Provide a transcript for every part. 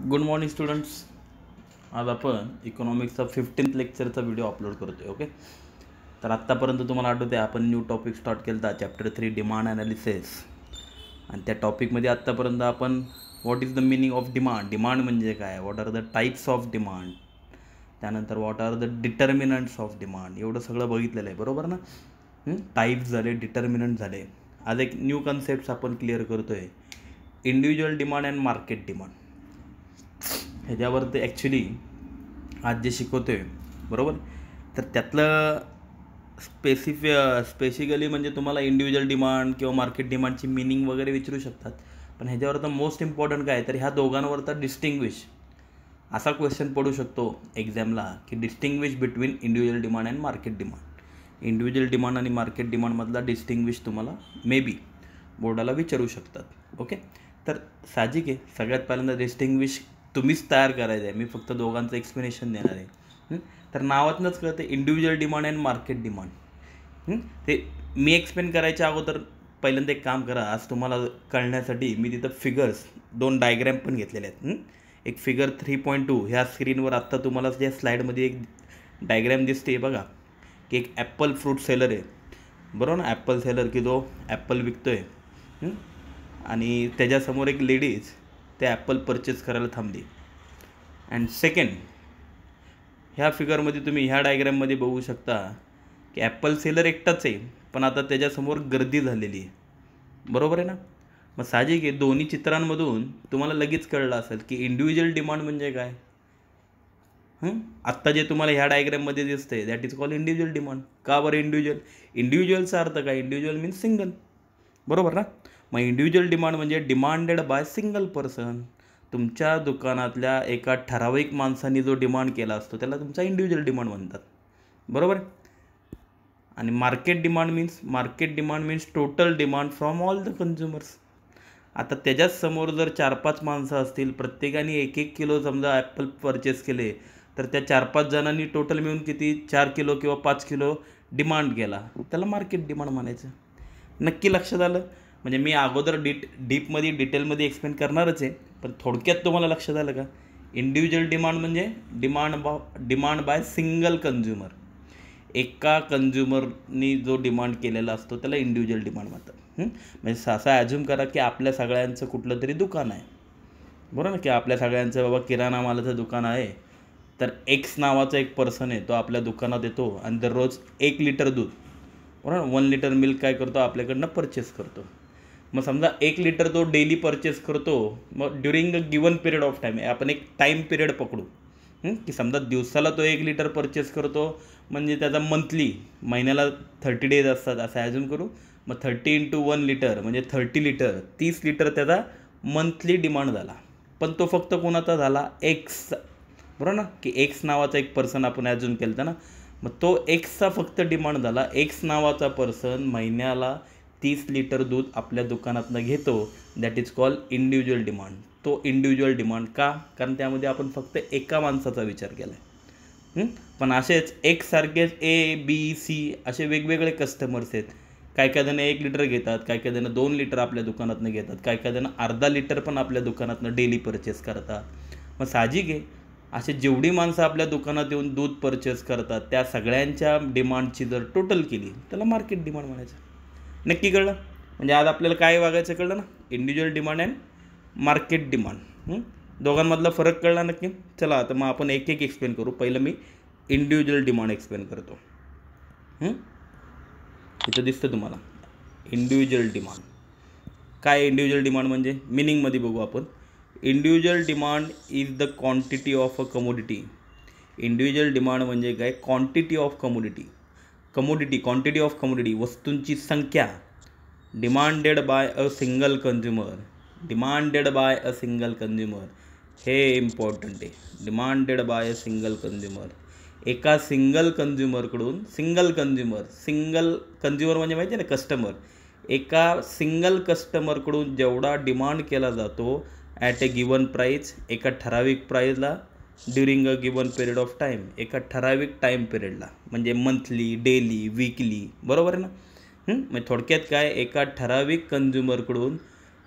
Good morning students आज आपण इकॉनॉमिक्सचा फिफ्टीन्थ लेक्चरचा व्हिडिओ अपलोड करतो आहे ओके तर आत्तापर्यंत तुम्हाला आठवते आपण न्यू टॉपिक स्टार्ट केला होता चॅप्टर थ्री डिमांड ॲनालिसिस आणि त्या टॉपिकमध्ये आत्तापर्यंत आपण what is the meaning of demand demand म्हणजे काय? What are the types of demand त्यानंतर what are the determinants of demand एवढं सगळं बघितलेलं आहे बरोबर ना? टाईप्स झाले डिटर्मिनंट झाले. आज एक न्यू कन्सेप्ट आपण क्लिअर करतो आहे individual demand and market demand ह्याच्यावर ते ॲक्च्युली आज जे शिकवतो आहे बरोबर? तर त्यातलं स्पेसिफि स्पेसिकली म्हणजे तुम्हाला इंडिव्हिज्युअल डिमांड किंवा मार्केट डिमांडची मिनिंग वगैरे विचारू शकतात. पण ह्याच्यावर तर मोस्ट इम्पॉर्टंट काय तर ह्या दोघांवर तर डिस्टिंग्विश असा क्वेश्चन पडू शकतो एक्झामला की distinguish between individual demand and market demand individual demand आणि मार्केट डिमांडमधला डिस्टिंग्विश तुम्हाला मे बी बोर्डाला विचारू शकतात. ओके तर साहजिक आहे. सगळ्यात पहिल्यांदा डिस्टिंग्विश तुम्हीच तयार करायचं आहे. मी फक्त दोघांचं एक्सप्लेनेशन देणार आहे. तर नावातनंच कळतं individual demand and market demand ते मी एक्सप्लेन करायच्या अगोदर पहिल्यांदा एक काम करा. आज तुम्हाला कळण्यासाठी मी तिथं फिगर्स दोन डायग्रॅम पण घेतलेले आहेत. एक फिगर थ्री पॉईंट टू ह्या स्क्रीनवर आत्ता तुम्हाला ज्या स्लाईडमध्ये एक डायग्रॅम दिसते बघा. की एक ॲप्पल फ्रूट सेलर आहे. बरोबर ना? ॲप्पल सेलर की जो ॲप्पल विकतो आहे आणि त्याच्यासमोर एक लेडीज ते ॲपल परचेस करायला थांबली. अँड सेकंड ह्या फिगरमध्ये तुम्ही ह्या डायग्रॅममध्ये बघू शकता की ॲप्पल सेलर एकटाच आहे पण आता त्याच्यासमोर गर्दी झालेली आहे. बरोबर आहे ना? मग साहजिक आहे दोन्ही चित्रांमधून तुम्हाला लगेच कळलं असेल की इंडिव्हिज्युअल डिमांड म्हणजे काय? आत्ता जे तुम्हाला ह्या डायग्रॅममध्ये दिसतंय that is call individual demand का बरं इंडिव्हिज्युअल इंडिव्हिज्युअलचा अर्थ काय? इंडिव्हिज्युअल मीन्स सिंगल बरोबर ना? मग इंडिव्हिज्युअल डिमांड म्हणजे डिमांडेड बाय सिंगल पर्सन तुमच्या दुकानातल्या एका ठराविक माणसाने जो डिमांड केला असतो त्याला तुमचा इंडिव्हिज्युअल डिमांड म्हणतात. बरोबर? आणि market demand means market demand means total demand from all the consumers आता त्याच्याच समोर जर चार पाच माणसं असतील प्रत्येकाने एक एक किलो समजा ॲपल परचेस केले तर त्या चार पाच जणांनी टोटल मिळून किती? चार किलो किंवा पाच किलो डिमांड केला. त्याला मार्केट डिमांड म्हणायचं. नक्की लक्षात आलं? म्हणजे मी अगोदर डीट डीपमध्ये डिटेलमध्ये एक्सप्लेन करणारच आहे पण थोडक्यात तुम्हाला लक्षात आलं का? इंडिव्हिज्युअल डिमांड म्हणजे डिमांड बा डिमांड बाय सिंगल कन्झ्युमर. एका कन्झ्युमरनी जो डिमांड केलेला असतो त्याला इंडिव्हिज्युअल डिमांड म्हणतात. म्हणजे असं ॲज्युम करा की आपल्या सगळ्यांचं कुठलं तरी दुकान आहे. बरोबर ना? की आपल्या सगळ्यांचं बाबा किराणा मालाचं दुकान आहे तर एक्स नावाचा एक पर्सन आहे तो आपल्या दुकानात येतो आणि दररोज एक लिटर दूध. बरोबर वन लिटर मिल्क काय करतो? आपल्याकडनं परचेस करतो. मग समजा एक लिटर तो डेली परचेस करतो मग during a given period of time आपण एक टाईम पिरियड पकडू. की समजा दिवसाला तो एक लिटर परचेस करतो म्हणजे त्याचा मंथली महिन्याला थर्टी डेज असतात असं अजून करू. मग थर्टी इंटू वन लिटर म्हणजे थर्टी लिटर तीस लिटर त्याचा मंथली डिमांड झाला. पण तो फक्त कोणाचा झाला? एक्स बरोबर ना? की एक्स नावाचा एक पर्सन आपण अजून केलं होतं ना? मग तो एक्सचा फक्त डिमांड झाला. एक्स नावाचा पर्सन महिन्याला तीस लिटर दूध आपल्या दुकानातनं घेतो that is call individual demand तो इंडिव्हिज्युअल डिमांड का? कारण त्यामध्ये आपण फक्त एका माणसाचा विचार केला आहे पण असेच एकसारखेच ए बी सी असे वेगवेगळे कस्टमर्स आहेत. काय काय जण एक लिटर घेतात काय काय जण दोन लिटर आपल्या दुकानातनं घेतात काय काय जण अर्धा लिटर पण आपल्या दुकानातनं डेली परचेस करतात. मग साहजिक आहे. असे जेवढी माणसं आपल्या दुकानात येऊन दूध परचेस करतात त्या सगळ्यांच्या डिमांडची जर टोटल केली त्याला मार्केट डिमांड म्हणायचं. नक्की कळलं? म्हणजे आज आपल्याला काय वागायचं कळलं ना? Individual demand and market demand दोघांमधला फरक कळला नक्की? चला आता मग आपण एक एक एक्सप्लेन करू. पहिलं मी इंडिव्हिज्युअल डिमांड एक्सप्लेन करतो. इथं दिसतं तुम्हाला. इंडिव्हिज्युअल डिमांड काय इंडिव्हिज्युअल डिमांड म्हणजे? मिनिंगमध्ये बघू आपण. Individual demand is the quantity of a commodity individual demand म्हणजे काय? Quantity of commodity commodity quantity of commodity वस्तूंची संख्या. Demanded by a single consumer demanded by a single consumer हे इम्पॉर्टंट आहे. Demanded by a single consumer एका single कन्झ्युमरकडून single consumer single consumer म्हणजे माहिती आहे ना कस्टमर एका सिंगल कस्टमरकडून जेवढा डिमांड केला जातो ॲट ए गिवन प्राईज एका ठराविक प्राईजला during a given period of time एका ठराविक टाईम पिरियडला म्हणजे मंथली डेली विकली बरोबर आहे ना? म्हणजे थोडक्यात काय? एका ठराविक कन्झ्युमरकडून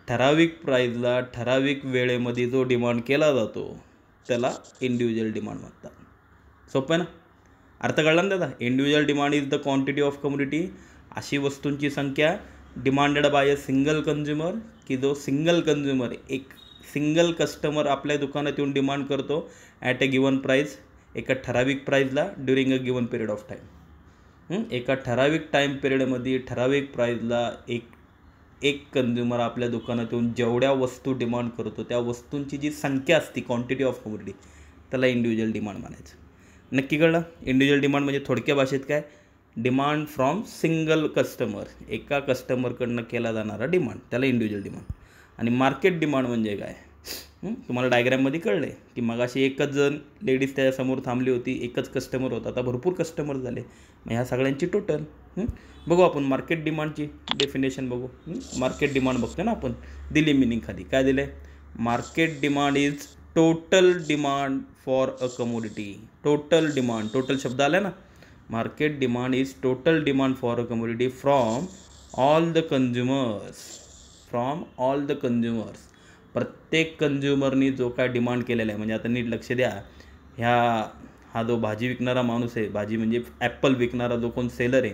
ठराविक प्राईजला ठराविक वेळेमध्ये जो डिमांड केला जातो त्याला इंडिव्हिज्युअल डिमांड म्हणतात. सोपं आहे ना? अर्थ कळला ना त्याचा? Individual demand is the quantity of community अशी वस्तूंची संख्या demanded by a single consumer की जो सिंगल कन्झ्युमर एक सिंगल कस्टमर आपल्या दुकानात येऊन डिमांड करतो ॲट अ गिवन प्राईज एका ठराविक प्राईजला during a given period of time एका ठराविक टाईम पिरियडमध्ये ठराविक प्राईजला एक एक कन्झ्युमर आपल्या दुकानात येऊन जेवढ्या वस्तू डिमांड करतो त्या वस्तूंची जी संख्या असते क्वांटिटी ऑफ कमोडिटी त्याला इंडिव्हिज्युअल डिमांड म्हणायचं. नक्की कळलं? इंडिव्हिज्युअल डिमांड म्हणजे थोडक्या भाषेत काय? डिमांड फ्रॉम सिंगल कस्टमर एका कस्टमरकडनं केला जाणारा डिमांड त्याला इंडिव्हिज्युअल डिमांड आणि मार्केट डिमांड म्हणजे काय? तुम्हाला डायग्रॅममध्ये कळलं आहे की मग अशी एकच जण लेडीज त्याच्यासमोर थांबली होती एकच कस्टमर होता आता भरपूर कस्टमर झाले. मग ह्या सगळ्यांची टोटल बघू आपण मार्केट डिमांडची डेफिनेशन बघू. मार्केट डिमांड बघतो ना आपण? दिली मिनिंग खाली. काय दिलं आहे market demand is total demand for a commodity total demand total शब्द आला ना? Market demand is total demand for a commodity from all the consumers from all the consumers प्रत्येक कन्झ्युमरनी जो काय डिमांड केलेला आहे म्हणजे आता नीट लक्ष द्या ह्या हा जो भाजी विकणारा माणूस आहे भाजी म्हणजे ॲप्पल विकणारा जो कोण सेलर आहे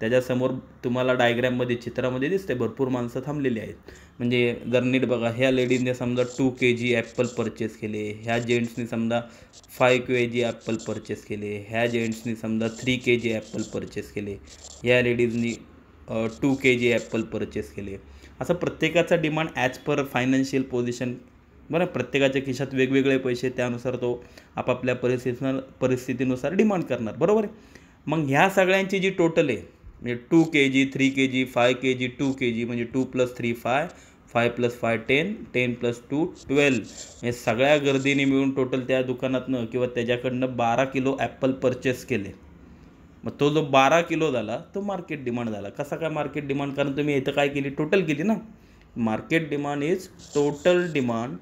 त्याच्यासमोर तुम्हाला डायग्रॅममध्ये चित्रामध्ये दिसते भरपूर माणसं थांबलेली आहेत. म्हणजे जर नीट बघा ह्या लेडीजने समजा two K G apple purchase केले ह्या जेंट्सनी समजा five K G apple purchase केले ह्या जेंट्सनी समजा three K G apple purchase केले ह्या लेडीजनी two K G apple purchase केले. असं प्रत्येकाचा demand as per financial position बरं प्रत्येकाच्या खिशात वेगवेगळे पैसे त्यानुसार तो आपापल्या परिस्थितीनं परिस्थितीनुसार डिमांड करणार. बरोबर आहे? मग ह्या सगळ्यांची जी टोटल आहे म्हणजे two K G three K G five K G two K G म्हणजे two plus three five five plus five ten ten plus two twelve म्हणजे सगळ्या गर्दीने मिळून टोटल त्या दुकानातनं किंवा त्याच्याकडनं बारा किलो ॲप्पल परचेस केले. मग तो जो बारा किलो झाला तो मार्केट डिमांड झाला. कसा काय मार्केट डिमांड कारण तुम्ही इथं काय केली? टोटल केली ना? Market demand is total demand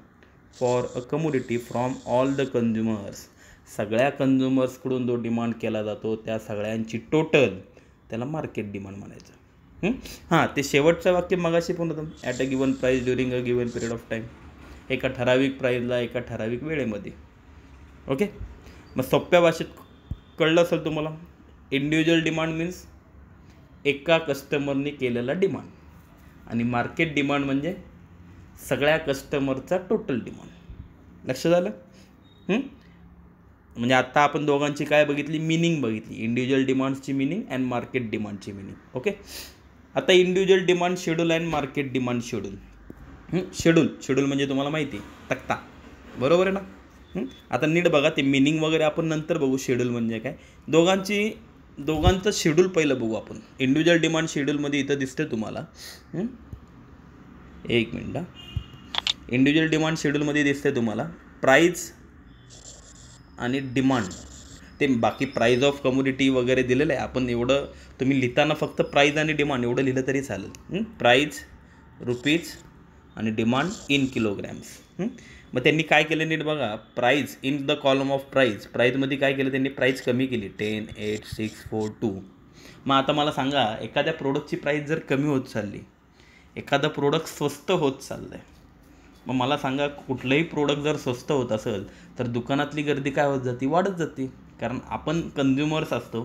for a community from all the consumers सगळ्या कन्झ्युमर्सकडून जो डिमांड केला जातो त्या सगळ्यांची टोटल त्याला मार्केट डिमांड म्हणायचं. हां? ते शेवटचं वाक्य मगाशी पण होतं. At a given price during a given period of time एका ठराविक प्राईजला एका ठराविक वेळेमध्ये. ओके मग सोप्या भाषेत कळलं असेल तुम्हाला? इंडिव्हिज्युअल डिमांड मीन्स एका कस्टमरने केलेला डिमांड आणि मार्केट डिमांड म्हणजे सगळ्या कस्टमरचा टोटल डिमांड लक्ष झालं म्हणजे आत्ता आपण दोघांची काय बघितली? मिनिंग बघितली. इंडिव्हिज्युअल डिमांड्सची मिनिंग अँड मार्केट डिमांडची मिनिंग ओके आता individual demand schedule and market demand schedule schedule schedule म्हणजे तुम्हाला माहिती आहे. तक्ता. बरोबर आहे ना? आता नीट बघा ते मिनिंग वगैरे आपण नंतर बघू शेड्यूल म्हणजे काय? दोघांची दोघांचं शेड्यूल पहिलं बघू आपण. इंडिव्हिज्युअल डिमांड शेड्यूलमध्ये इथं दिसते तुम्हाला. एक मिनटं इंडिव्हिज्युअल डिमांड शेड्यूलमध्ये दिसते तुम्हाला. प्राईज आणि डिमांड ते बाकी प्राईज ऑफ कम्युनिटी वगैरे दिलेलं आहे. आपण एवढं तुम्ही लिहिताना फक्त प्राईज आणि डिमांड एवढं लिहिलं तरी चालेल. प्राईज रुपीज आणि डिमांड इन किलोग्रॅम्स मग त्यांनी काय केलं नीट बघा price in the column of price प्राईजमध्ये काय केलं त्यांनी प्राईज कमी केली. Ten eight six four two मग आता मला सांगा एखाद्या प्रोडक्टची प्राईस जर कमी होत चालली एखादं प्रोडक्ट स्वस्त होत चाललं आहे मग मला सांगा कुठलंही प्रोडक्ट जर स्वस्त होत असेल तर दुकानातली गर्दी काय होत जाते? वाढत जाते. कारण आपण कन्झ्युमर्स असतो.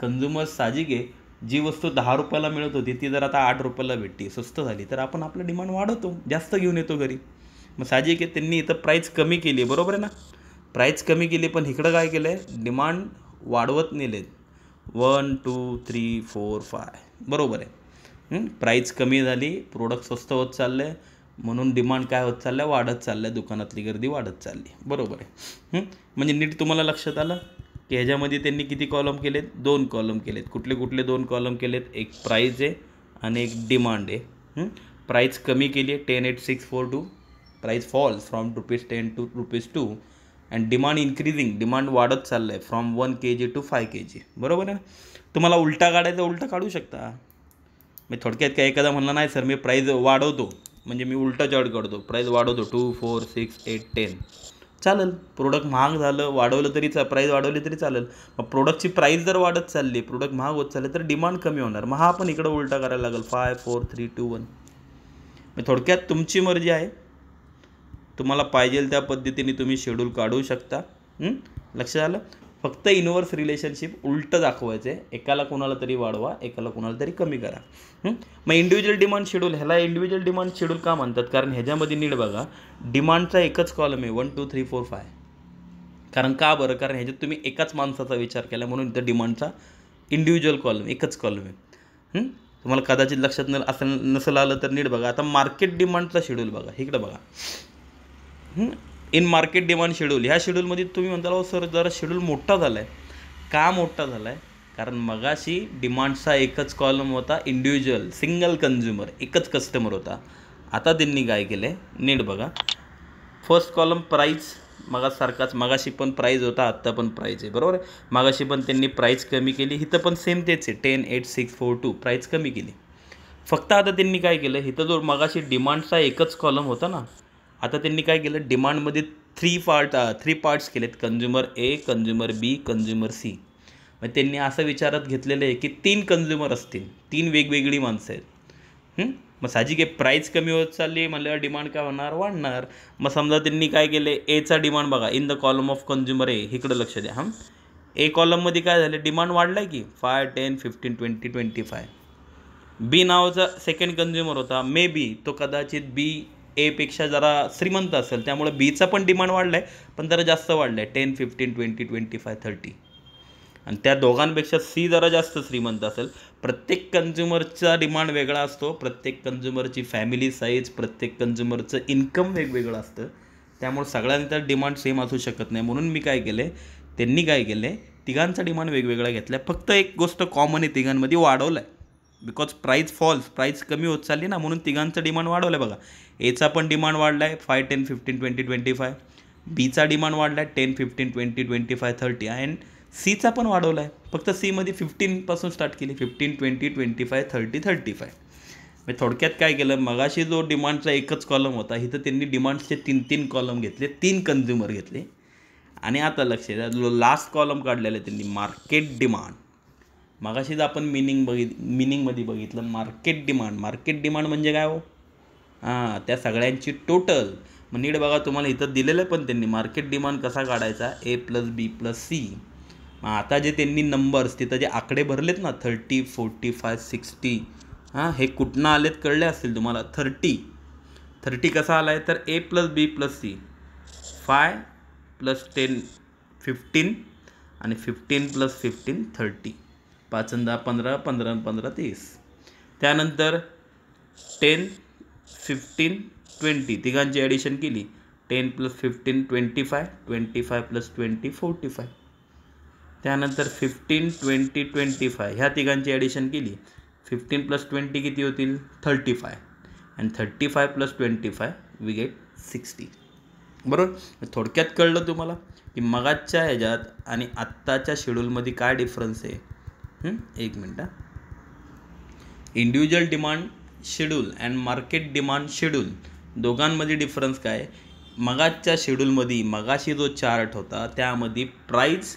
कन्झ्युमर्स साजिक आहे जी वस्तू दहा रुपयाला मिळत होती ती जर आता आठ रुपयाला भेटते स्वस्त झाली तर आपण आपलं डिमांड वाढवतो. जास्त घेऊन येतो घरी. मग साहजिक आहे त्यांनी इथं प्राईस कमी केली आहे बरोबर आहे ना? प्राईस कमी केली पण इकडं काय केलं आहे डिमांड वाढवत नेलेत. One two three four five बरोबर आहे. प्राईस कमी झाली प्रोडक्ट स्वस्त होत चाललं आहे म्हणून डिमांड काय होत चाललं आहे वाढत चाललं आहे दुकानातली गर्दी वाढत चालली. बरोबर आहे. म्हणजे नीट तुम्हाला लक्षात आलं की ह्याच्यामध्ये त्यांनी किती कॉलम केलेत? दोन कॉलम केलेत. कुठले कुठले दोन कॉलम केलेत? एक प्राईज आहे आणि एक डिमांड आहे. प्राईस कमी केली आहे. Ten eight six four two price falls from rupees ten to rupees two and demand increasing demand वाढत चाललं आहे from one K G to five K G बरोबर आहे तुम्हाला उलटा काढायचा उलटा काढू शकता. मी थोडक्यात काय एखादा म्हणलं नाही सर मी प्राईज वाढवतो. म्हणजे मी उलटा चार्ट करतो. प्राईज वाढवतो two four six eight ten चालेल. प्रोडक्ट महाग झालं वाढवलं तरी चा प्राईज वाढवली तरी चालेल. मग प्रोडक्टची प्राईस जर वाढत चालली प्रोडक्ट महाग होत चालले तर डिमांड कमी होणार. मग हा पण इकडं उलटा करायला लागेल. Five four three two one मी थोडक्यात तुमची मर्जी आहे. तुम्हाला पाहिजे त्या पद्धतीने तुम्ही शेड्यूल काढू शकता. लक्षात आलं? फक्त इनवर्स रिलेशनशिप उलटं दाखवायचं आहे एकाला कोणाला तरी वाढवा एकाला कोणाला तरी कमी करा. मग इंडिव्हिज्युअल डिमांड शेड्यूल ह्याला इंडिव्हिज्युअल डिमांड शेड्यूल का म्हणतात? कारण ह्याच्यामध्ये नीड बघा डिमांडचा एकच कॉलम आहे. One two three four five कारण का बरं? कारण ह्याच्यात तुम्ही एकाच माणसाचा विचार केला म्हणून इथं डिमांडचा इंडिव्हिज्युअल कॉलम एकच कॉलम आहे. तुम्हाला कदाचित लक्षात न असं नसेल आलं तर नीट बघा. आता मार्केट डिमांडचा शेड्यूल बघा. इकडं बघा. इन मार्केट डिमांड शेड्यूल ह्या शेड्यूलमध्ये तुम्ही म्हणता हो सर जरा शेड्यूल मोठा झाला आहे का मोठा झाला आहे कारण मगाशी डिमांडचा एकच कॉलम होता इंडिव्हिज्युअल सिंगल कन्झ्युमर एकच कस्टमर होता. आता त्यांनी काय केलं? आहे नीट बघा. फर्स्ट कॉलम प्राईज मगासारखाच मगाशी पण प्राईज होता आत्ता पण प्राईज आहे. बरोबर आहे? मगाशी पण त्यांनी प्राईज कमी केली. इथं पण सेम तेच आहे. Ten eight six four two price कमी केली. फक्त आता त्यांनी काय केलं? इथं जो मगाशी डिमांडचा एकच कॉलम होता ना आता त्यांनी काय केलं? डिमांडमध्ये थ्री पार्ट थ्री पार्ट्स केलेत. Consumer A consumer B consumer C मग त्यांनी असं विचारात घेतलेलं आहे की तीन कन्झ्युमर असतील. तीन वेगवेगळी माणसं आहेत. मग साहजिक आहे प्राईस कमी होत चालली म्हणल्यावर डिमांड काय होणार? वाढणार. मग समजा त्यांनी काय केले? एचा डिमांड बघा. In the column of consumer A इकडं लक्ष द्या. हां? ए कॉलममध्ये काय झालं? डिमांड वाढला की? Five ten fifteen twenty twenty five B नावाचा सेकंड कन्झ्युमर होता. मे बी तो कदाचित बी एपेक्षा जरा श्रीमंत असेल त्यामुळे बीचा पण डिमांड वाढला आहे पण जरा जास्त वाढला आहे ten fifteen twenty twenty five thirty आणि त्या दोघांपेक्षा सी जरा जास्त श्रीमंत असेल. प्रत्येक कन्झ्युमरचा डिमांड वेगळा असतो प्रत्येक कन्झ्युमरची फॅमिली साईज प्रत्येक कन्झ्युमरचं इन्कम वेगवेगळं असतं. त्यामुळे सगळ्यांचा डिमांड सेम असू शकत नाही. म्हणून मी काय केलं त्यांनी काय केलं आहे तिघांचा डिमांड वेगवेगळा घेतला आहे फक्त एक गोष्ट कॉमन आहे तिघांमध्ये वाढवलं आहे बिकॉज प्राईस फॉल्स प्राईस कमी होत चालली ना म्हणून तिघांचं डिमांड वाढवलं आहे बघा एचा पण डिमांड वाढला आहे five ten fifteen twenty twenty five बीचा डिमांड वाढला आहे ten fifteen twenty twenty five thirty and सीचा पण वाढवला आहे फक्त सीमध्ये फिफ्टीनपासून स्टार्ट केली fifteen twenty twenty five thirty thirty five म्हणजे थोडक्यात काय केलं मगाशी जो डिमांडचा एकच कॉलम होता इथं त्यांनी डिमांड्सचे तीन तीन कॉलम घेतले तीन कन्झ्युमर घेतले. आणि आता लक्ष द्या लास्ट कॉलम काढलेला आहे त्यांनी मार्केट डिमांड मगाशीच आपण मिनिंग बघित मिनिंगमध्ये बघितलं मार्केट डिमांड मार्केट डिमांड म्हणजे काय हो? हां त्या सगळ्यांची टोटल मग नीट बघा तुम्हाला इथं दिलेलं पण त्यांनी. मार्केट डिमांड कसा काढायचा? A plus B plus C मग आता जे त्यांनी नंबर्स तिथं जे आकडे भरलेत ना थर्टी फोर्टी फाय सिक्स्टी हां हे कुठनं आलेत कळले असतील तुम्हाला? थर्टी थर्टी कसा आला आहे तर A plus B plus C five plus ten fifteen आणि फिफ्टीन प्लस फिफ्टीन थर्टी पाचंदा पंधरा पंधरा पंधरा तीस. त्यानंतर टेन फिफ्टीन ट्वेंटी. तिघांची ॲडिशन केली. Ten plus fifteen twenty five. Twenty five plus twenty forty five. त्यानंतर फिफ्टीन ट्वेंटी ट्वेंटी फाय. ह्या तिघांची ॲडिशन केली. फिफ्टीन प्लस ट्वेंटी किती होतील? Thirty five. And thirty five plus twenty five we get sixty. बरोबर? थोडक्यात कळलं तुम्हाला की मगाच्या ह्याच्यात आणि आत्ताच्या शेड्यूलमध्ये काय डिफरन्स आहे? एक मिनटं individual demand schedule and market demand schedule दोघांमध्ये डिफरन्स काय? मगाच्या शेड्यूलमध्ये मगाशी जो चार्ट होता त्यामध्ये प्राईज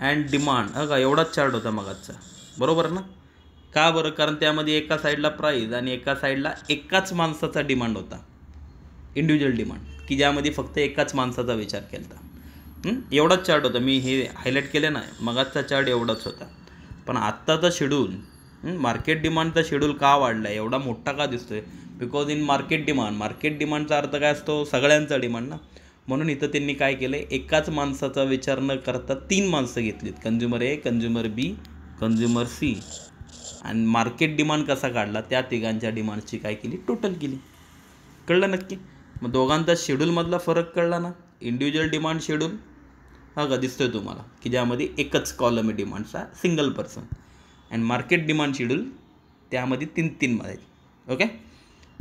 अँड डिमांड हा का? एवढाच चार्ट होता मगाचा बरोबर ना? का बरं? कारण त्यामध्ये एका साईडला प्राईज आणि एका साईडला एकाच माणसाचा डिमांड होता. इंडिव्हिज्युअल डिमांड की ज्यामध्ये फक्त एकाच माणसाचा विचार केला होता एवढाच चार्ट होता. मी हे हायलाईट केलं ना? मगाचा चार्ट एवढाच होता. पण आत्ताचा शेड्यूल मार्केट डिमांडचा शेड्यूल का वाढला आहे एवढा मोठा का दिसतो आहे because in market demand market डिमांडचा अर्थ काय असतो? सगळ्यांचा डिमांड ना? म्हणून इथं त्यांनी काय केलं आहे एकाच माणसाचा विचार न करता तीन माणसं घेतलीत. Consumer A consumer B consumer C आणि मार्केट डिमांड कसा काढला? त्या तिघांच्या डिमांडची काय केली? टोटल केली. कळलं नक्की? मग दोघांचा शेड्यूलमधला फरक कळला ना? इंडिव्हिज्युअल डिमांड शेड्यूल हा का आहे तुम्हाला की ज्यामध्ये एकच कॉलम आहे डिमांडचा single person and market demand schedule त्यामध्ये तीन तीन आहेत. ओके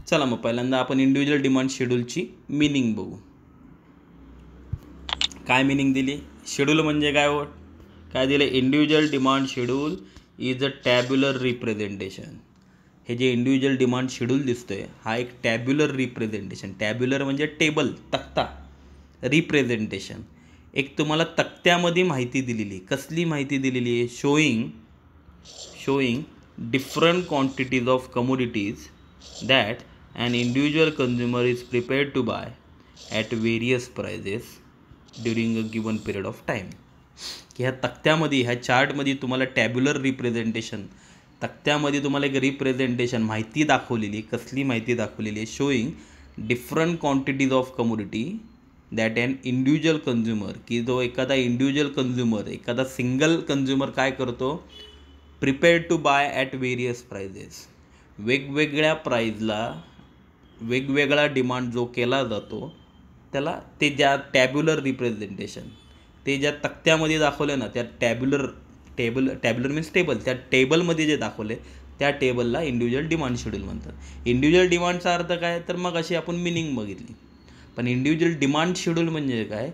चला मग पहिल्यांदा आपण इंडिव्हिज्युअल डिमांड शेड्यूलची मिनिंग बघू. काय मिनिंग दिली? शेड्यूल म्हणजे काय हो? काय दिलं? Individual demand schedule is a tabular representation हे जे इंडिव्हिज्युअल डिमांड शेड्यूल दिसतो आहे हा एक टॅब्युलर रिप्रेझेंटेशन टॅब्युलर म्हणजे टेबल तक्ता. रिप्रेझेंटेशन एक तुम्हाला तक्त्यामध्ये माहिती दिलेली कसली माहिती दिलेली आहे? Showing showing different quantities of commodities that and individual consumer is prepared to buy at various prices during a given period of time की ह्या तक्त्यामध्ये ह्या चार्टमध्ये तुम्हाला टॅब्युलर रिप्रेझेंटेशन तक्त्यामध्ये तुम्हाला एक रिप्रेझेंटेशन माहिती दाखवलेली कसली माहिती दाखवलेली आहे? Showing different quantities of commodity that and individual consumer की जो एखादा इंडिव्हिज्युअल कन्झ्युमर एखादा सिंगल कन्झ्युमर काय करतो? Prepare to buy at various prices वेगवेगळ्या प्राईजला वेगवेगळा डिमांड जो केला जातो त्याला ते ज्या टॅब्युलर रिप्रेझेंटेशन ते ज्या तक्त्यामध्ये दाखवले ना त्या tabular table tabular means table त्या टेबलमध्ये जे दाखवले त्या टेबलला इंडिव्हिज्युअल डिमांड शेड्यूल म्हणतात. इंडिव्हिज्युअल डिमांडचा अर्थ काय? तर मग अशी आपण मिनिंग बघितली. पण इंडिव्हिज्युअल डिमांड शेड्यूल म्हणजे काय?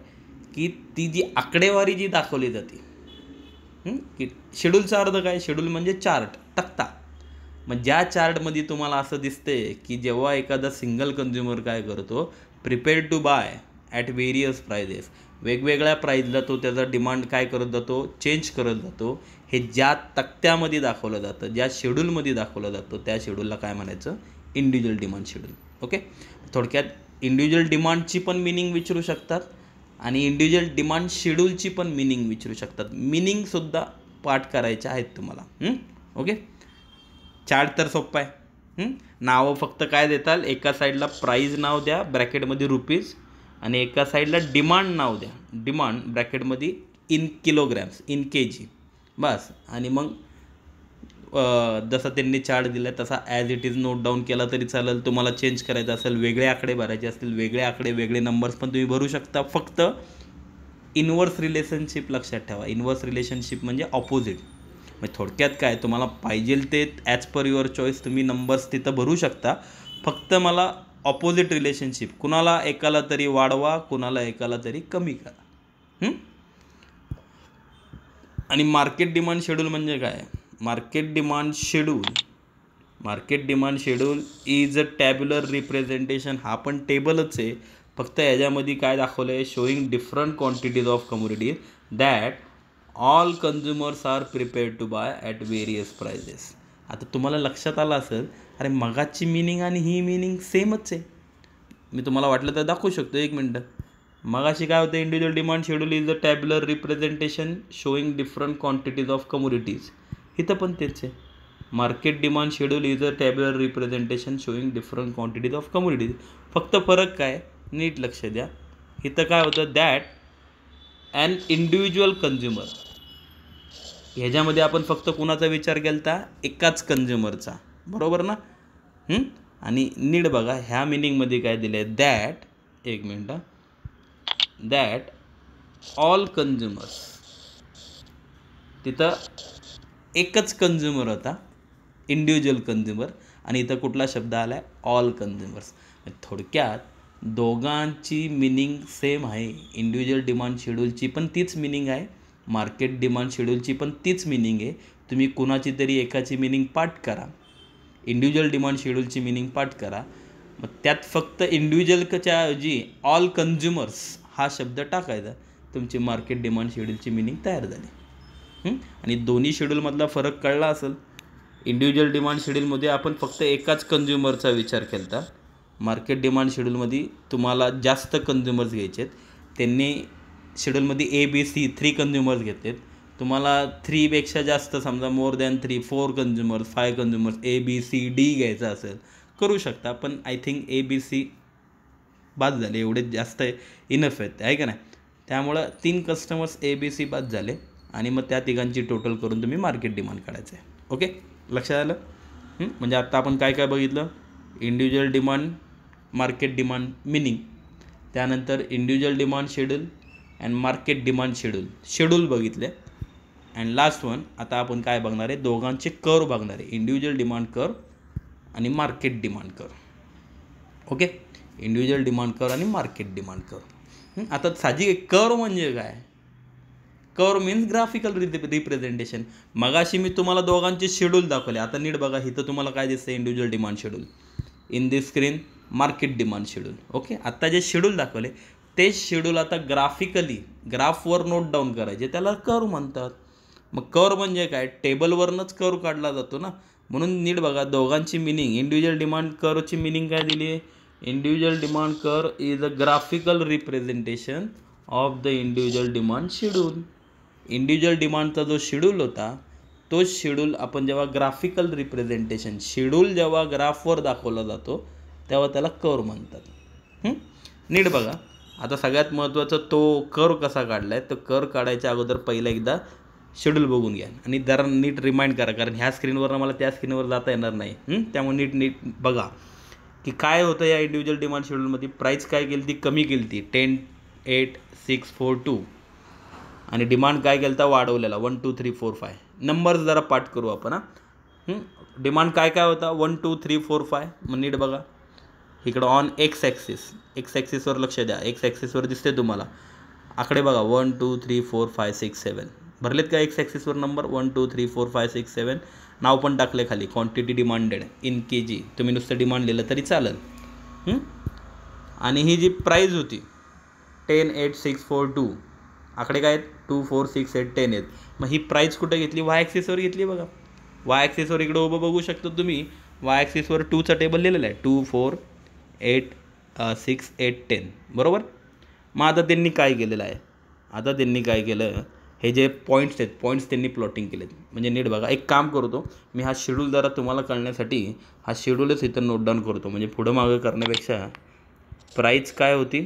की ती जी आकडेवारी जी दाखवली जाते की शेड्यूलचा अर्थ काय? शेड्यूल म्हणजे चार्ट तक्ता मग ज्या चार्टमध्ये तुम्हाला असं दिसते की जेव्हा एखादा सिंगल कन्झ्युमर काय करतो prepare to buy at various prices वेगवेगळ्या प्राईजला तो त्याचा डिमांड काय करत जातो? चेंज करत जातो. हे ज्या तक्त्यामध्ये दाखवलं जातं ज्या शेड्यूलमध्ये दाखवलं जातं त्या शेड्यूलला काय म्हणायचं? इंडिव्हिज्युअल डिमांड शेड्यूल ओके थोडक्यात इंडिव्हिज्युअल डिमांडची पण मिनिंग विचारू शकतात आणि इंडिव्हिज्युअल डिमांड शेड्यूलची पण मिनिंग विचारू शकतात. मिनिंगसुद्धा पाठ करायचे आहेत तुम्हाला. ओके चार्ट तर सोपा आहे. नावं फक्त काय देताल? एका साईडला प्राईज नाव द्या ब्रॅकेटमध्ये रुपीज आणि एका साईडला डिमांड नाव द्या. Demand ब्रॅकेटमध्ये in kilograms in K G बस. आणि मग जसा त्यांनी चार्ट दिला आहे तसा as it is note down केला तरी चालेल. तुम्हाला चेंज करायचं असेल वेगळे आकडे भरायचे असतील वेगळे आकडे वेगळे नंबर्स पण तुम्ही भरू शकता. फक्त इनवर्स रिलेशनशिप लक्षात ठेवा. इनवर्स रिलेशनशिप म्हणजे ऑपोजिट म्हणजे थोडक्यात काय तुम्हाला पाहिजे ते ॲज पर युअर चॉईस तुम्ही नंबर्स तिथं भरू शकता. फक्त मला ऑपोजिट रिलेशनशिप कुणाला एकाला तरी वाढवा कुणाला एकाला तरी कमी करा. आणि मार्केट डिमांड शेड्यूल म्हणजे काय? Market demand schedule market demand schedule is a tabular representation हा पण टेबलच आहे. फक्त याच्यामध्ये काय दाखवलं आहे showing different quantities of commodities that all consumers are prepared to buy at various prices आता तुम्हाला लक्षात आलं असेल अरे मगाची मिनिंग आणि ही मिनिंग सेमच आहे. मी तुम्हाला वाटलं तर दाखवू शकतो. एक मिनटं. मगाशी काय होतं? Individual demand schedule is a tabular representation showing different quantities of commodities इथं पण तेच आहे. Market demand schedule is a tabular representation showing different quantities of commodities फक्त फरक काय? नीट लक्ष द्या. इथं काय होतं? दॅट अँड इंडिव्हिज्युअल कन्झ्युमर ह्याच्यामध्ये आपण फक्त कुणाचा विचार केला एकाच कन्झ्युमरचा बरोबर ना? आणि नीट बघा ह्या मिनिंगमध्ये काय दिलं आहे दॅट एक मिनटं दॅट ऑल कन्झ्युमर्स तिथं एकच कन्झ्युमर होता. इंडिव्हिज्युअल कन्झ्युमर आणि इथं कुठला शब्द आला आहे ऑल कन्झ्युमर्स थोडक्यात दोघांची मिनिंग सेम आहे. इंडिव्हिज्युअल डिमांड शेड्यूलची पण तीच मिनिंग आहे. मार्केट डिमांड शेड्यूलची पण तीच मिनिंग आहे. तुम्ही कुणाची तरी एकाची मिनिंग पाठ करा. इंडिव्हिज्युअल डिमांड शेड्यूलची मिनिंग पाठ करा. मग त्यात फक्त इंडिव्हिज्युअलच्या ऐवजी ऑल कन्झ्युमर्स हा शब्द टाकायचा. तुमची मार्केट डिमांड शेड्यूलची मिनिंग तयार झाली. आणि दोन्ही शेड्यूलमधला फरक कळला असेल. इंडिव्हिज्युअल डिमांड शेड्यूलमध्ये आपण फक्त एकाच कन्झ्युमरचा विचार केला होता मार्केट डिमांड शेड्यूलमध्ये तुम्हाला जास्त कन्झ्युमर्स घ्यायचे आहेत त्यांनी शेड्यूलमध्ये A B C three consumers घेतलेत. तुम्हाला थ्रीपेक्षा जास्त समजा more than three four consumers five consumers A B C D घ्यायचं असेल करू शकता. पण I think A B C बाद झाले. एवढे जास्त इनफ आहेत. आहे का नाही? त्यामुळं तीन कस्टमर्स ए बी सी बाद झाले. आणि मग त्या तिघांची टोटल करून तुम्ही मार्केट डिमांड काढायचं आहे ओके लक्षात आलं? म्हणजे आत्ता आपण काय काय बघितलं? Individual demand market demand meaning त्यानंतर individual demand schedule and market demand schedule schedule बघितले. अँड लास्ट वन आता आपण काय बघणार आहे? दोघांचे कर बघणार आहे. इंडिव्हिज्युअल डिमांड कर आणि market demand curve okay individual demand curve आणि मार्केट डिमांड कर आता साजी कर म्हणजे काय? कर मीन्स ग्राफिकल रिप्रेझेंटेशन मगाशी मी तुम्हाला दोघांचे शेड्यूल दाखवले. आता नीट बघा इथं तुम्हाला काय दिसतं individual demand schedule in this screen market demand schedule okay आत्ता जे शेड्यूल दाखवले ते शेड्यूल आता ग्राफिकली ग्राफवर नोट डाऊन करायचे. त्याला कर म्हणतात. मग कर म्हणजे काय? टेबलवरनंच कर काढला जातो ना? म्हणून नीट बघा दोघांची मिनिंग इंडिव्हिज्युअल डिमांड करची मिनिंग काय दिली आहे? Individual demand curve is a graphical representation of the individual demand schedule individual डिमांडचा जो शेड्यूल होता तो शेड्यूल आपण जेव्हा ग्राफिकल रिप्रेझेंटेशन शेड्यूल जेव्हा ग्राफवर दाखवला जातो तेव्हा त्याला कर म्हणतात. नीट बघा. आता सगळ्यात महत्त्वाचा तो कर कसा काढला आहे तो कर काढायच्या अगोदर पहिला एकदा शेड्यूल बघून घ्या. आणि जरा नीट रिमाइंड करा कारण ह्या स्क्रीनवरनं मला त्या स्क्रीनवर जाता येणार नाही. त्यामुळे नीट नीट बघा. की काय होतं या इंडिव्हिज्युअल डिमांड शेड्यूलमध्ये प्राईस काय केली ती कमी केली ती ten eight six four two आणि डिमांड काय केलं तर वाढवलेला. One two three four five numbers जरा पाठ करू आपण हां. डिमांड काय काय होता? One two three four five मग नीट बघा. इकडं ऑन एक्स ॲक्सिस एक्स ॲक्सिसवर लक्ष द्या. एक्स ॲक्सिसवर दिसते तुम्हाला. आकडे बघा. One two three four five six seven भरलेत का x ॲक्सिसवर number one two three four five six seven नाव पण टाकले खाली. Quantity demanded in K G तुम्ही नुसतं डिमांड लिहिलं तरी चालेल. आणि ही जी प्राईज होती ten eight six four two आकडे काय आहेत? Two four six eight ten आहेत. मग ही प्राईज कुठं घेतली? वाय ॲक्सिसवर घेतली बघा. वाय ॲक्सिसवर इकडं उभं बघू शकतो तुम्ही. वाय ॲक्सिसवर टूचा टेबल लिहिलेला आहे. Two four eight six eight ten बरोबर? मग आता त्यांनी काय केलेलं आहे? आता त्यांनी काय केलं? हे जे पॉईंट्स आहेत पॉईंट्स त्यांनी प्लॉटिंग केलेत. म्हणजे नीट बघा. एक काम करतो. मी हा शेड्यूल जरा तुम्हाला कळण्यासाठी हा शेड्यूलच इथं नोट डाऊन करतो. म्हणजे पुढं मागं करण्यापेक्षा प्राईस काय होती?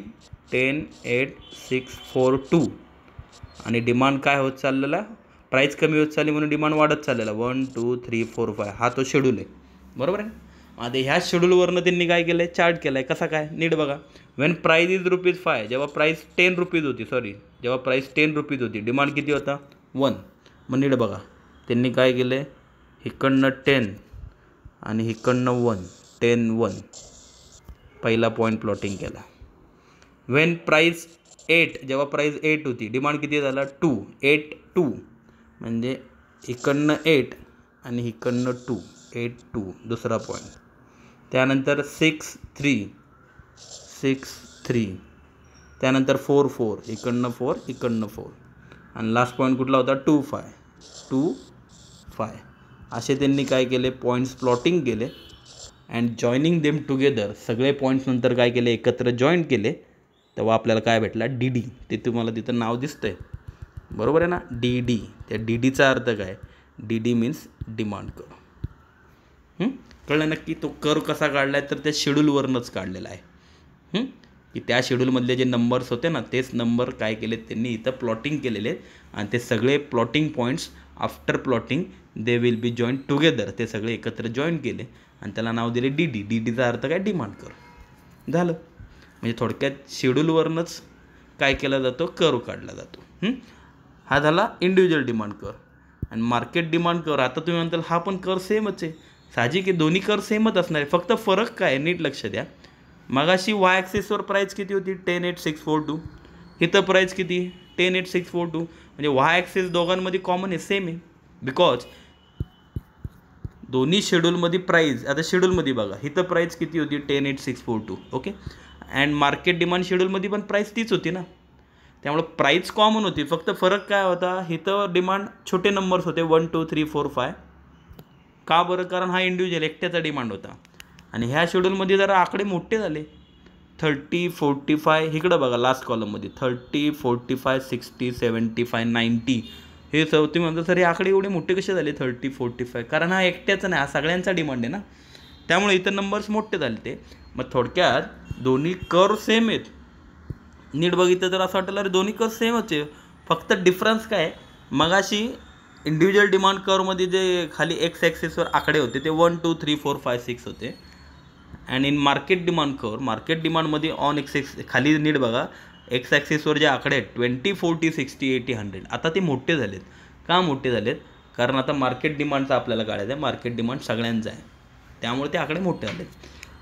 Ten eight six four two आणि डिमांड काय होत चाललेला? प्राईस कमी होत चालली म्हणून डिमांड वाढत चाललेला. One two three four five हा तो शेड्यूल आहे. बरोबर आहे आता ह्या शेड्यूलवरनं त्यांनी काय केलं आहे चार्ट केला आहे कसा काय? नीट बघा. When price is rupees five जेव्हा प्राईस टेन रुपीज होती सॉरी जेव्हा प्राईस टेन रुपीज होती डिमांड किती होता? वन मग नीट बघा. त्यांनी काय केलं आहे इकडनं टेन आणि इकडनं वन टेन वन पहिला पॉईंट प्लॉटिंग केला. वेन प्राईस एट जेव्हा प्राईस एट होती डिमांड किती झाला? टू एट टू म्हणजे इकडनं एट आणि इकडनं टू एट टू दुसरा पॉईंट त्यानंतर सिक्स थ्री सिक्स थ्री त्यानंतर फोर फोर इकडनं फोर इकडनं फोर आणि लास्ट पॉईंट कुठला होता? टू फाय टू फाय असे त्यांनी काय केले? पॉईंट्स प्लॉटिंग केले. अँड जॉईनिंग देम टुगेदर सगळे पॉईंट्स नंतर काय केले? एकत्र जॉईन केले. तेव्हा आपल्याला काय भेटला? डी डी ते तुम्हाला तिथं नाव दिसतंय. बरोबर आहे ना? डी डी त्या डी डीचा अर्थ काय? डी डी मीन्स डिमांड कर कळलं नक्की? तो कर कसा काढला आहे तर त्या शेड्यूलवरूनच काढलेला आहे. की त्या शेड्यूलमधले जे नंबर्स होते ना तेच नंबर काय केलेत? त्यांनी इथं प्लॉटिंग केलेले आहेत. आणि ते सगळे plotting points after plotting they will be join together ते सगळे एकत्र जॉईन केले. आणि त्याला नाव दिले डी डी डी डीचा अर्थ काय? डिमांड कर झालं. म्हणजे थोडक्यात शेड्यूलवरूनच काय केला जातो? कर काढला जातो. हा? झाला इंडिव्हिज्युअल डिमांड कर आणि मार्केट डिमांड कर आता तुम्ही म्हणताल हा पण कर सेमच आहे. साहजिक आहे दोन्ही कर सेमच असणार आहे. फक्त फरक काय आहे? नीट लक्ष द्या. मगाशी वाय ॲक्सेसवर प्राईस किती होती? Ten eight six four two इथं प्राईस किती? Ten eight six four two म्हणजे वाय ॲक्सेस दोघांमध्ये कॉमन आहे सेम आहे. बिकॉज दोन्ही शेड्यूलमध्ये प्राईज आता शेड्यूलमध्ये बघा. इथं प्राईस किती होती? Ten eight six four two okay and market demand शेड्यूलमध्ये पण प्राईस तीच होती ना. त्यामुळं प्राईस कॉमन होती. फक्त फरक काय होता इथं डिमांड छोटे नंबर्स होते one two three four five का बरं? कारण हा इंडिव्हिज्युअल एकट्याचा डिमांड होता. आणि ह्या शेड्यूलमध्ये जरा आकडे मोठे झाले. थर्टी फोर्टी फाय इकडं बघा लास्ट कॉलममध्ये thirty forty five sixty seventy five ninety हे स तुम्ही म्हणता सर हे आकडे एवढे मोठे कसे झाले? थर्टी फोर्टी फाय कारण हा एकट्याचा नाही हा सगळ्यांचा डिमांड आहे ना. त्यामुळे इथं नंबर्स मोठे झाले ते. मग थोडक्यात दोन्ही कर सेम आहेत. नीट बघितलं तर असं वाटलं अरे दोन्ही कर सेमच आहे. फक्त डिफरन्स काय मगाशी इंडिव्हिज्युअल डिमांड करमध्ये जे खाली एक्स ॲक्सिसवर आकडे होते ते one two three four five six होते. And in market demand curve market डिमांडमध्ये on x x खाली नीट बघा एक्स ॲक्सिसवर जे आकडे आहेत twenty forty sixty eighty hundred आता ते मोठे झालेत. का मोठे झालेत? कारण आता मार्केट डिमांडचा आपल्याला काढायचं आहे मार्केट डिमांड सगळ्यांचा आहे. त्यामुळे ते आकडे मोठे झालेत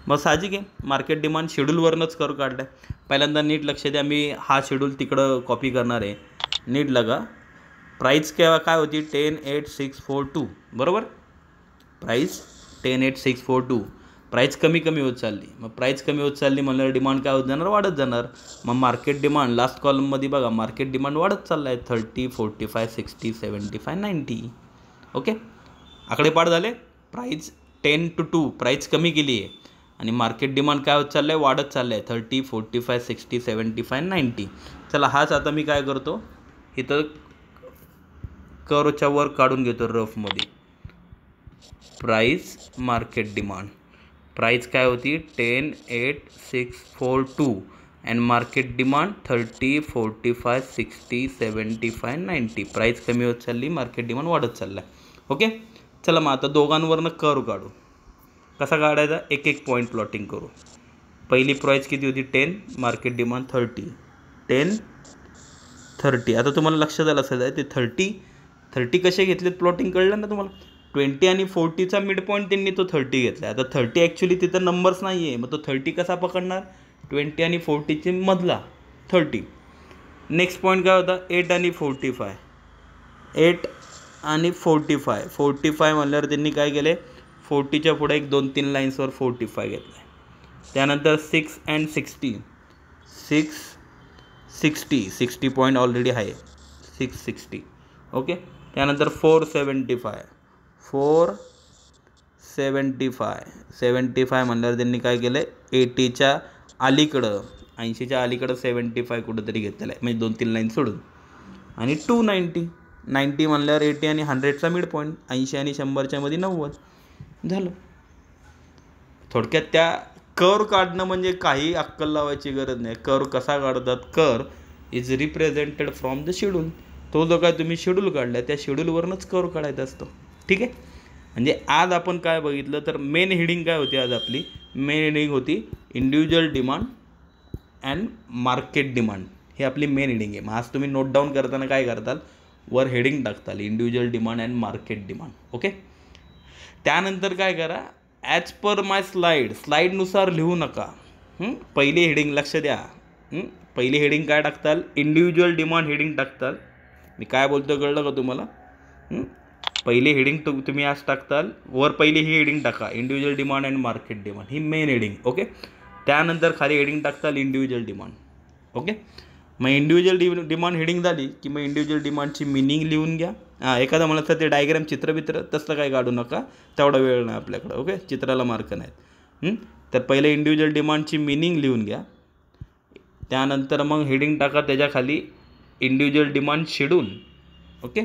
मग साहजिक आहे. मार्केट डिमांड शेड्यूलवरूनच कर काढलं आहे पहिल्यांदा नीट लक्ष द्या. मी हा शेड्यूल तिकडं कॉपी करणार आहे. नीट लगा. प्राईस केव्हा काय होती? Ten eight six four two बरोबर? Price ten eight six four two price कमी कमी होत चालली. मग प्राईस कमी होत चालली म्हणल्यावर डिमांड काय होत जाणार? वाढत जाणार. मग मार्केट डिमांड लास्ट कॉलममध्ये बघा. मार्केट डिमांड वाढत चालला आहे thirty forty five sixty seventy five ninety okay आकडे पाठ झाले? Price ten two two price कमी केली आहे. आणि मार्केट डिमांड काय होत चाललं आहे वाढत चाललं आहे thirty forty five sixty seventy five ninety चला हाच आता मी काय करतो? इथं करच्या वर काढून घेतो रफमध्ये प्राईस मार्केट डिमांड प्राईस काय होती? Ten eight six four two and market demand thirty forty five sixty seventy five ninety price कमी होत चालली मार्केट डिमांड वाढत चालला आहे ओके चला मग आता दोघांवरनं कर्व काढू. कसा काढायचा? एक एक पॉईंट प्लॉटिंग करू. पहिली प्राईस किती होती? Ten market demand thirty ten thirty आता तुम्हाला लक्षात आलं असेल ते थर्टी थर्टी कसे घेतलेत प्लॉटिंग कळलं ना तुम्हाला? ट्वेंटी आणि फोर्टीचा मिड पॉईंट त्यांनी तो थर्टी घेतला आता थर्टी ॲक्च्युली तिथं नंबर्स नाही आहे मग तो थर्टी कसा पकडणार? ट्वेंटी आणि फोर्टीचे मधला थर्टी नेक्स्ट पॉईंट काय होता? एट आणि फोर्टी फाय एट आणि फोर्टी फाय फोर्टी फाय म्हणल्यावर त्यांनी काय केले फोर्टीच्या पुढे एक दोन तीन लाईन्सवर फोर्टी फाय घेतला आहे त्यानंतर six and sixty. Six sixty sixty point already आहे. Six sixty. ओके? त्यानंतर four seventy five four seventy five seventy five म्हणल्यावर त्यांनी काय केलं आहे एटीच्या अलीकडं ऐंशीच्या अलीकडं सेवन्टी फाय कुठंतरी घेतलेलं आहे म्हणजे दोन तीन लाईन सोडून. आणि टू नाईंटी नाईंटी म्हणल्यावर एटी आणि हंड्रेडचा मिड पॉईंट ऐंशी आणि शंभरच्यामध्ये नव्वद. झालं. थोडक्यात त्या कर काढणं म्हणजे काही अक्कल लावायची गरज नाही. कर कसा काढतात? Curve is represented from the schedule तो जो काय तुम्ही शेड्यूल काढला त्या शेड्यूलवरूनच कर काढायचा असतो. ठीक आहे? म्हणजे आज आपण काय बघितलं तर मेन हेडिंग काय होती आज आपली? मेन हेडिंग होती individual demand and market demand हे आपली मेन हेडिंग आहे. मग आज तुम्ही नोट डाऊन करताना काय करताल? वर heading टाकताल. Individual demand and market demand okay त्यानंतर काय करा ॲज पर माय स्लाईड स्लाईडनुसार लिहू नका. पहिली हेडिंग लक्ष द्या. पहिली हेडिंग काय टाकताल? इंडिव्हिज्युअल डिमांड हेडिंग टाकताल. मी काय बोलतो कळलं का तुम्हाला? पहिले पहिली हेडिंग तु तुम्ही आज टाकताल. वर पहिली ही हेडिंग टाका. Individual demand and market demand he main heading okay त्यानंतर खाली हेडिंग टाकताल इंडिव्हिज्युअल डिमांड ओके मग इंडिव्हिज्युअल डि डिमांड हेडिंग झाली की मग इंडिव्हिज्युअल डिमांडची मिनिंग लिहून घ्या. हां एखादा मला तर ते डायग्राम चित्रबित्र तसलं काय काढू नका. तेवढा वेळ नाही आपल्याकडं ओके चित्राला मार्क नाहीत. तर पहिले इंडिव्हिज्युअल डिमांडची मिनिंग लिहून घ्या. त्यानंतर मग हेडिंग टाका त्याच्याखाली individual demand schedule okay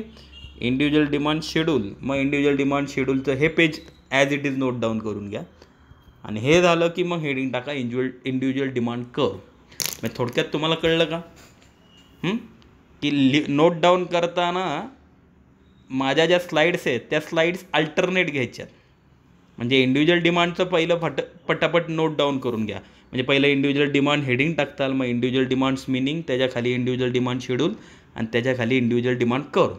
individual demand schedule मग इंडिव्हिज्युअल डिमांड शेड्यूलचं हे page as it is note down करून घ्या. आणि हे झालं की मग हेडिंग टाका इंज्युअल इंडिव्हिज्युअल डिमांड क मग थोडक्यात तुम्हाला कळलं का? की लि नोट डाऊन करताना माझ्या ज्या स्लाईड्स आहेत त्या स्लाईड्स अल्टरनेट घ्यायच्यात. म्हणजे इंडिव्हिज्युअल डिमांडचं पहिलं फट पटापट नोट डाऊन करून घ्या. म्हणजे पहिलं इंडिव्हिज्युअल डिमांड हेडिंग टाकताल मग इंडिव्हिज्युअल डिमांड्स मिनिंग त्याच्याखाली इंडिव्हिज्युअल डिमांड शेड्यूल आणि त्याच्याखाली इंडिव्हिज्युअल डिमांड कर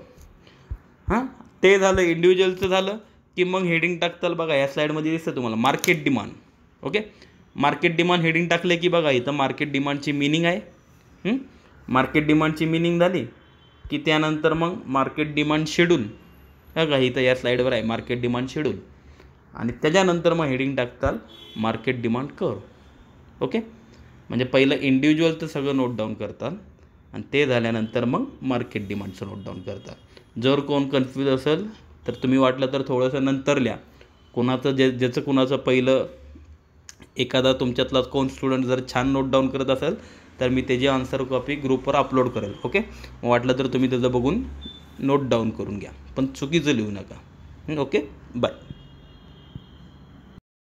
हां? ते झालं इंडिव्हिज्युअलचं झालं की मग हेडिंग टाकताल बघा या स्लाईडमध्ये दिसतं तुम्हाला market demand okay? Market demand heading टाकले की बघा इथं मार्केट डिमांडची मिनिंग आहे. मार्केट डिमांडची मिनिंग झाली. की त्यानंतर मग मार्केट डिमांड शेड्यूल बघा इथं या स्लाईडवर आहे मार्केट डिमांड शेड्यूल आणि त्याच्यानंतर मग हेडिंग टाकताल मार्केट डिमांड कर ओके म्हणजे पहिलं इंडिव्हिज्युअलचं सगळं नोट डाऊन करतात आणि ते झाल्यानंतर मग मार्केट डिमांडचं नोट डाऊन करतात जर कोण कन्फ्यूज असेल तर तुम्ही वाटलं तर थोडंसं नंतर लिहा. कोणाचं जे ज्याचं कोणाचं पहिलं एखादा तुमच्यातला कोण स्टुडंट जर छान नोट डाऊन करत असेल तर मी त्याची आन्सर कॉपी ग्रुपवर अपलोड करेल ओके वाटलं तर तुम्ही त्याचं बघून नोट डाऊन करून घ्या. पण चुकीचं लिहू नका. Okay bye